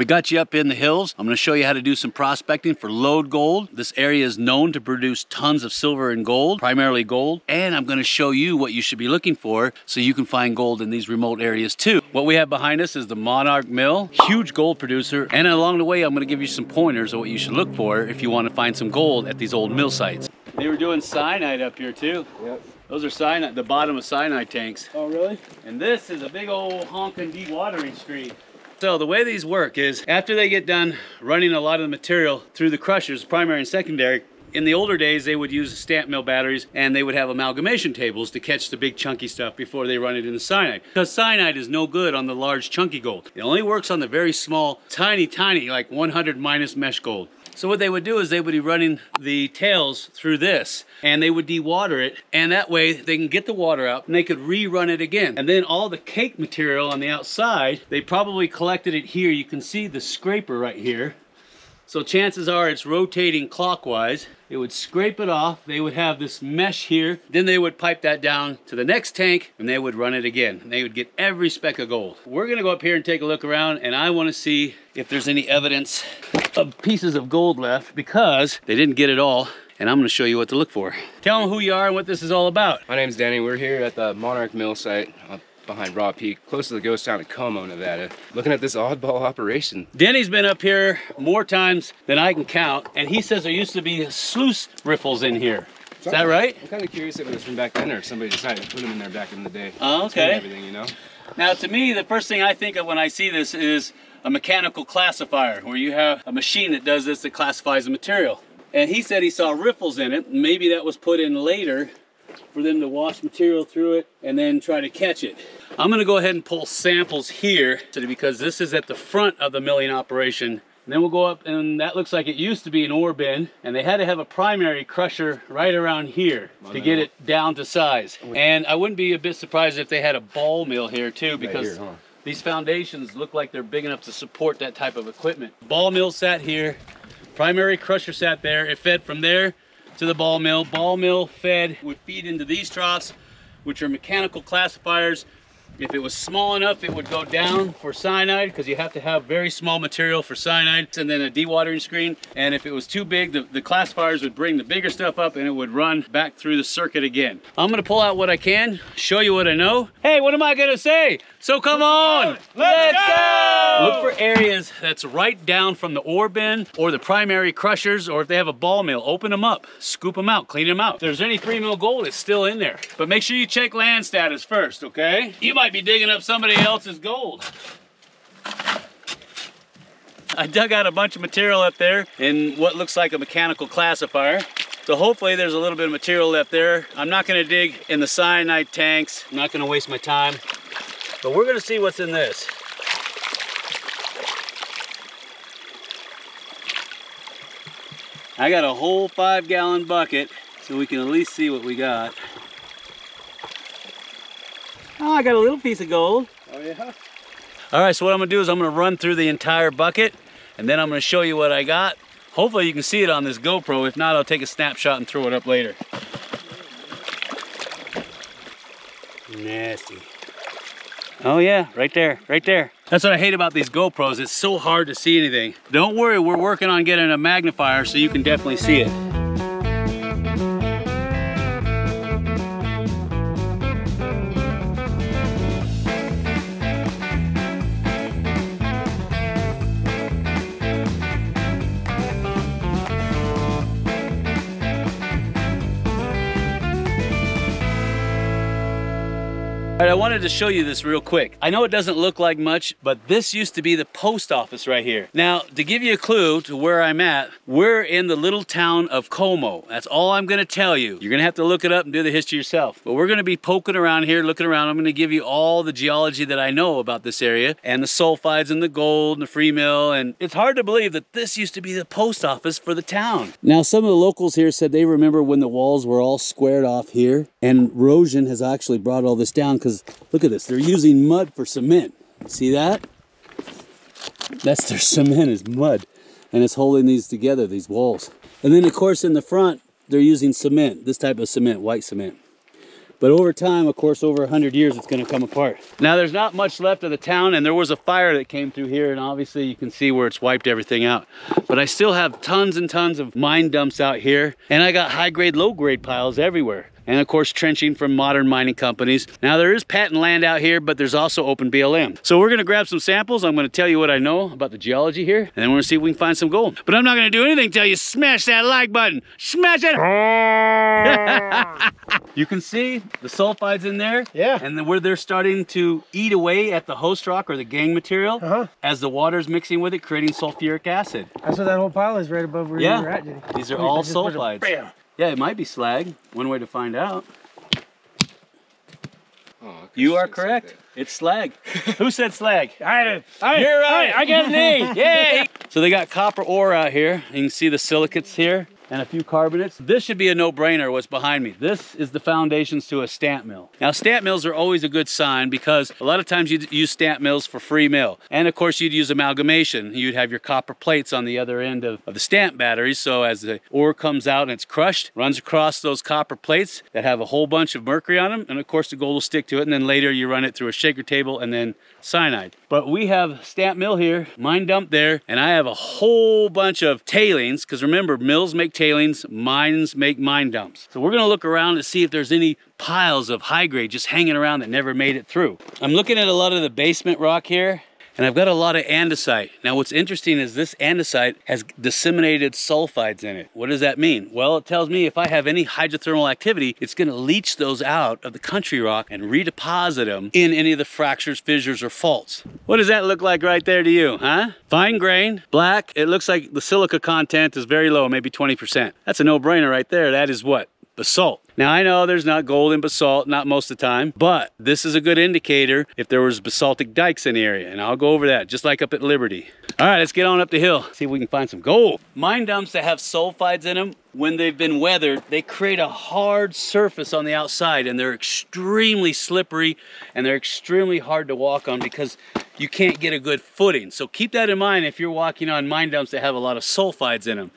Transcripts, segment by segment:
We got you up in the hills. I'm gonna show you how to do some prospecting for lode gold. This area is known to produce tons of silver and gold, primarily gold. And I'm gonna show you what you should be looking for so you can find gold in these remote areas too. What we have behind us is the Monarch Mill, huge gold producer. And along the way, I'm gonna give you some pointers of what you should look for if you wanna find some gold at these old mill sites. They were doing cyanide up here too. Yep. Those are cyanide, the bottom of cyanide tanks. Oh, really? And this is a big old honking dewatering screen. So the way these work is after they get done running a lot of the material through the crushers, primary and secondary, in the older days, they would use stamp mill batteries and they would have amalgamation tables to catch the big chunky stuff before they run it into cyanide. Because cyanide is no good on the large chunky gold. It only works on the very small, tiny, tiny, like 100 minus mesh gold. So what they would do is they would be running the tails through this and they would dewater it and that way they can get the water out and they could rerun it again. And then all the cake material on the outside, they probably collected it here. You can see the scraper right here. So chances are it's rotating clockwise. They would scrape it off. They would have this mesh here. Then they would pipe that down to the next tank and they would run it again. And they would get every speck of gold. We're gonna go up here and take a look around and I wanna see if there's any evidence of pieces of gold left because they didn't get it all and I'm gonna show you what to look for. Tell them who you are and what this is all about. My name's Danny. We're here at the Monarch Mill site behind Raw Peak, close to the ghost town of Como, Nevada. Looking at this oddball operation. Denny's been up here more times than I can count, and he says there used to be sluice riffles in here. Is that right? I'm kind of curious if it was from back then or if somebody decided to put them in there back in the day. Oh, okay. Everything, you know? Now, to me, the first thing I think of when I see this is a mechanical classifier, where you have a machine that does this that classifies the material. And he said he saw riffles in it. Maybe that was put in later for them to wash material through it and then try to catch it. I'm gonna go ahead and pull samples here because this is at the front of the milling operation. And then we'll go up and that looks like it used to be an ore bin and they had to have a primary crusher right around here to get it down to size. And I wouldn't be a bit surprised if they had a ball mill here too because here, huh? these foundations look like they're big enough to support that type of equipment. Ball mill sat here, primary crusher sat there. It fed from there to the ball mill. Ball mill fed would feed into these troughs, which are mechanical classifiers. If it was small enough, it would go down for cyanide because you have to have very small material for cyanide and then a dewatering screen. And if it was too big, the, the classifiers would bring the bigger stuff up and it would run back through the circuit again. I'm gonna pull out what I can, show you what I know. Hey, what am I gonna say? So come on, let's go! Look for areas that's right down from the ore bin or the primary crushers or if they have a ball mill, open them up, scoop them out, clean them out. If there's any free mill gold, it's still in there. But make sure you check land status first, okay? You might be digging up somebody else's gold. I dug out a bunch of material up there in what looks like a mechanical classifier. So hopefully there's a little bit of material left there. I'm not gonna dig in the cyanide tanks. I'm not gonna waste my time. But we're gonna see what's in this. I got a whole five gallon bucket so we can at least see what we got. Oh, I got a little piece of gold. Oh, yeah? All right, so what I'm gonna do is I'm gonna run through the entire bucket and then I'm gonna show you what I got. Hopefully you can see it on this GoPro. If not, I'll take a snapshot and throw it up later. Nasty. Oh yeah, right there, right there. That's what I hate about these GoPros. It's so hard to see anything. Don't worry, we're working on getting a magnifier so you can definitely see it. Wanted to show you this real quick. I know it doesn't look like much, but this used to be the post office right here. Now, to give you a clue to where I'm at, we're in the little town of Como. That's all I'm gonna tell you. You're gonna have to look it up and do the history yourself. But we're gonna be poking around here, looking around. I'm gonna give you all the geology that I know about this area and the sulfides and the gold and the free mill. And it's hard to believe that this used to be the post office for the town. Now, some of the locals here said they remember when the walls were all squared off here and erosion has actually brought all this down because look at this. They're using mud for cement. See that? That's their cement is mud and it's holding these together, these walls. And then of course in the front, they're using cement, this type of cement, white cement. But over time, of course, over 100 years, it's going to come apart. Now, there's not much left of the town, and there was a fire that came through here, and obviously you can see where it's wiped everything out. But I still have tons and tons of mine dumps out here, and I got high-grade, low-grade piles everywhere and of course trenching from modern mining companies. Now there is patent land out here, but there's also open BLM. So we're gonna grab some samples. I'm gonna tell you what I know about the geology here, and then we're gonna see if we can find some gold. But I'm not gonna do anything until you smash that like button. Smash it! you can see the sulfides in there. Yeah. And then where they're starting to eat away at the host rock or the gangue material Uh-huh. as the water's mixing with it, creating sulfuric acid. That's what that whole pile is right above where Yeah. you were at, Jenny. These are all sulfides. Bam. Yeah, it might be slag. One way to find out. Oh, You are correct. It's slag. Who said slag? I, You're right. I, I got an A. Yay! So they got copper ore out here. You can see the silicates here and a few carbonates. This should be a no-brainer what's behind me. This is the foundations to a stamp mill. Now stamp mills are always a good sign because a lot of times you'd use stamp mills for free mill. And of course you'd use amalgamation. You'd have your copper plates on the other end of, of the stamp batteries. So as the ore comes out and it's crushed, runs across those copper plates that have a whole bunch of mercury on them. And of course the gold will stick to it. And then later you run it through a shaker table and then cyanide. But we have stamp mill here, mine dump there, and I have a whole bunch of tailings, because remember, mills make tailings, mines make mine dumps. So we're gonna look around to see if there's any piles of high grade just hanging around that never made it through. I'm looking at a lot of the basement rock here, and I've got a lot of andesite. Now what's interesting is this andesite has disseminated sulfides in it. What does that mean? Well, it tells me if I have any hydrothermal activity, it's gonna leach those out of the country rock and redeposit them in any of the fractures, fissures, or faults. What does that look like right there to you, huh? Fine grain, black. It looks like the silica content is very low, maybe 20%. That's a no-brainer right there. That is what? basalt. Now I know there's not gold in basalt, not most of the time, but this is a good indicator if there was basaltic dikes in the area, and I'll go over that, just like up at Liberty. All right, let's get on up the hill, see if we can find some gold. Mine dumps that have sulfides in them, when they've been weathered, they create a hard surface on the outside, and they're extremely slippery, and they're extremely hard to walk on because you can't get a good footing. So keep that in mind if you're walking on mine dumps that have a lot of sulfides in them.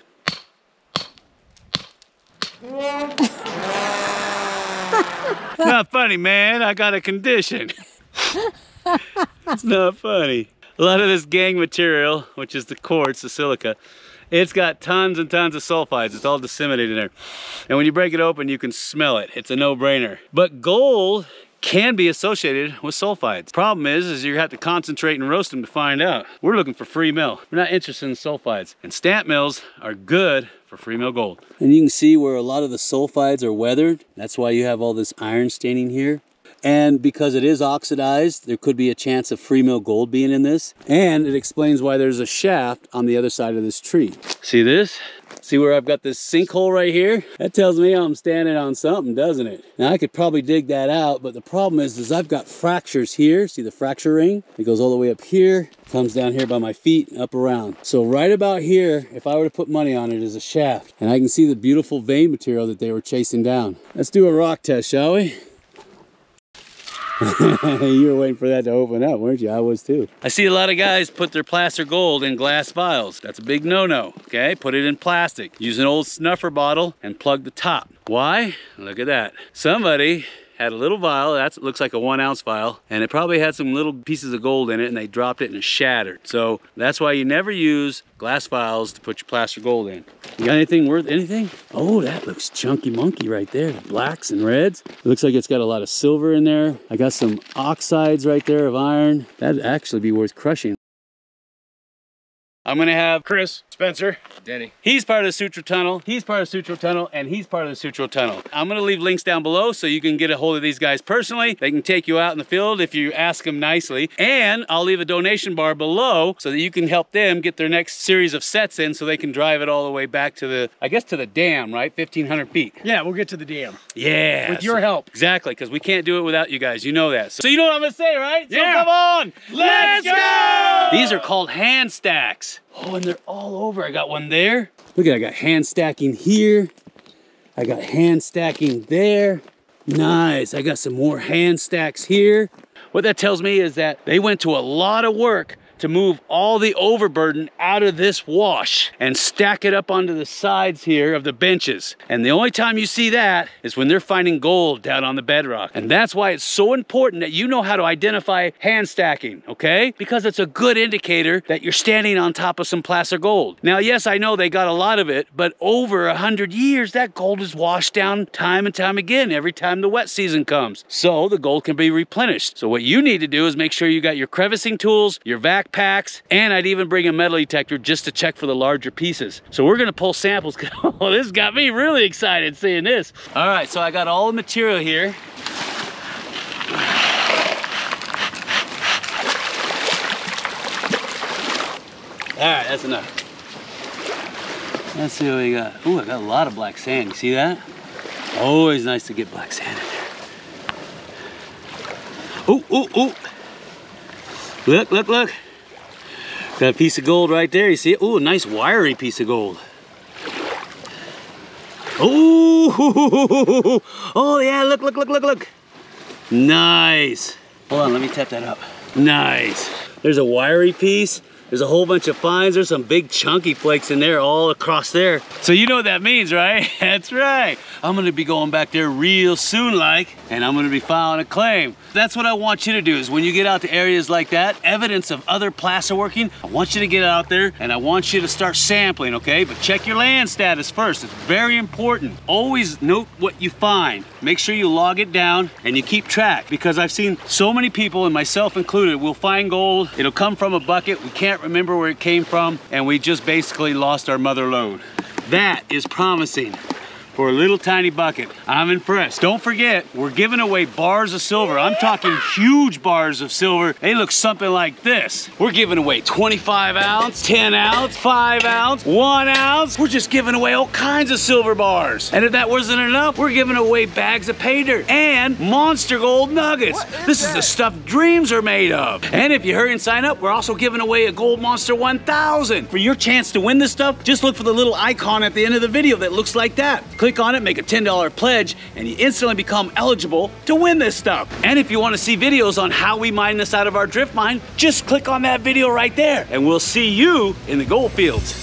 Not funny, man. I got a condition. it's not funny. A lot of this gangue material, which is the quartz, the silica, it's got tons and tons of sulfides. It's all disseminated in there. And when you break it open, you can smell it. It's a no-brainer. But gold can be associated with sulfides. Problem is, is you have to concentrate and roast them to find out. We're looking for free mill. We're not interested in sulfides. And stamp mills are good for free mill gold. And you can see where a lot of the sulfides are weathered. That's why you have all this iron staining here. And because it is oxidized, there could be a chance of free mill gold being in this. And it explains why there's a shaft on the other side of this tree. See this? See where I've got this sinkhole right here? That tells me I'm standing on something, doesn't it? Now I could probably dig that out, but the problem is, is I've got fractures here. See the fracture ring? It goes all the way up here, comes down here by my feet, up around. So right about here, if I were to put money on it, is a shaft. And I can see the beautiful vein material that they were chasing down. Let's do a rock test, shall we? you were waiting for that to open up, weren't you? I was too. I see a lot of guys put their placer gold in glass vials. That's a big no-no, okay? Put it in plastic. Use an old snuffer bottle and plug the top. Why? Look at that. Somebody had a little vial, that looks like a one ounce vial, and it probably had some little pieces of gold in it and they dropped it and it shattered. So that's why you never use glass vials to put your placer gold in. You got anything worth anything? Oh, that looks chunky monkey right there. Blacks and reds. It looks like it's got a lot of silver in there. I got some oxides right there of iron. That'd actually be worth crushing. I'm gonna have Chris Spencer. Denny. He's part of the Sutro Tunnel. He's part of the Sutro Tunnel, and he's part of the Sutro Tunnel. I'm gonna leave links down below so you can get a hold of these guys personally. They can take you out in the field if you ask them nicely. And I'll leave a donation bar below so that you can help them get their next series of sets in so they can drive it all the way back to the, I guess to the dam, right? 1,500 feet. Yeah, we'll get to the dam. Yeah. With your help. Exactly, because we can't do it without you guys. You know that. So, so you know what I'm gonna say, right? So Yeah. come on. Let's go! These are called hand stacks. Oh, and they're all over. I got one there. Look at I got hand stacking here. I got hand stacking there. Nice. I got some more hand stacks here. What that tells me is that they went to a lot of work to move all the overburden out of this wash and stack it up onto the sides here of the benches. And the only time you see that is when they're finding gold down on the bedrock. And that's why it's so important that you know how to identify hand stacking, okay? Because it's a good indicator that you're standing on top of some placer gold. Now, yes, I know they got a lot of it, but over a hundred years, that gold is washed down time and time again every time the wet season comes. So the gold can be replenished. So what you need to do is make sure you got your crevicing tools, your vac packs, and I'd even bring a metal detector just to check for the larger pieces. So we're gonna pull samples. oh, this got me really excited seeing this. All right, so I got all the material here. All right, that's enough. Let's see what we got. Ooh, I got a lot of black sand. You see that? Always nice to get black sand in there. Ooh, ooh, ooh. Look, look, look. Got a piece of gold right there. You see it? Ooh, a nice wiry piece of gold. Ooh, oh yeah, look, look, look, look, look. Nice. Hold on, let me tap that up. Nice. There's a wiry piece. There's a whole bunch of fines. There's some big chunky flakes in there all across there. So you know what that means, right? That's right. I'm gonna be going back there real soon like, and I'm gonna be filing a claim. That's what I want you to do is when you get out to areas like that, evidence of other placer working, I want you to get out there and I want you to start sampling, okay? But check your land status first. It's very important. Always note what you find. Make sure you log it down and you keep track because I've seen so many people and myself included will find gold. It'll come from a bucket. We can't remember where it came from and we just basically lost our mother lode. That is promising for a little tiny bucket. I'm impressed. Don't forget, we're giving away bars of silver. I'm talking huge bars of silver. They look something like this. We're giving away 25 ounce, 10 ounce, 5 ounce, 1 ounce. We're just giving away all kinds of silver bars. And if that wasn't enough, we're giving away bags of pay dirt and monster gold nuggets. This is the stuff dreams are made of. And if you hurry and sign up, we're also giving away a Gold Monster 1000. For your chance to win this stuff, just look for the little icon at the end of the video that looks like that. Click on it, make a $10 pledge, and you instantly become eligible to win this stuff. And if you want to see videos on how we mine this out of our drift mine, just click on that video right there, and we'll see you in the gold fields.